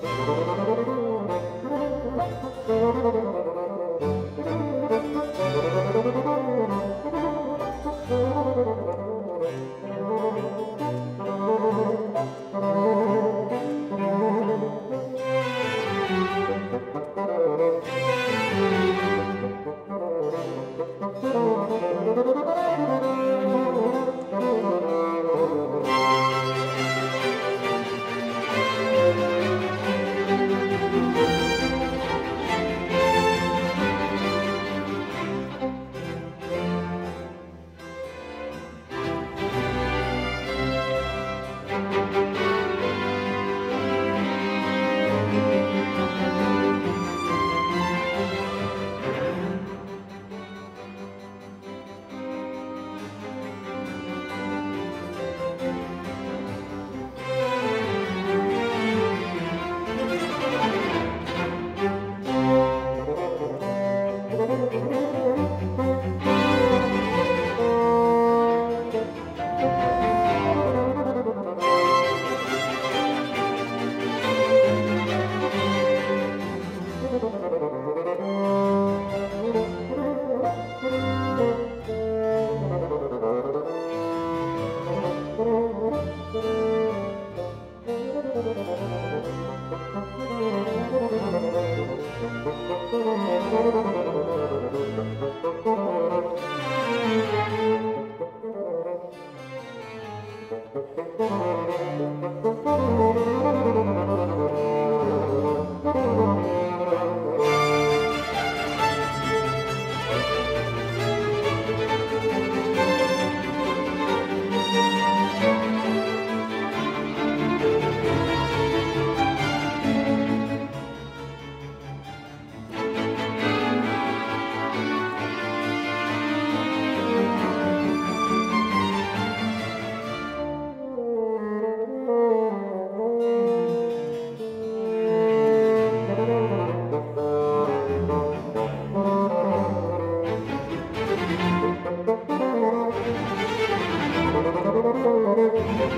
Thank you. ooo ooo Thank you.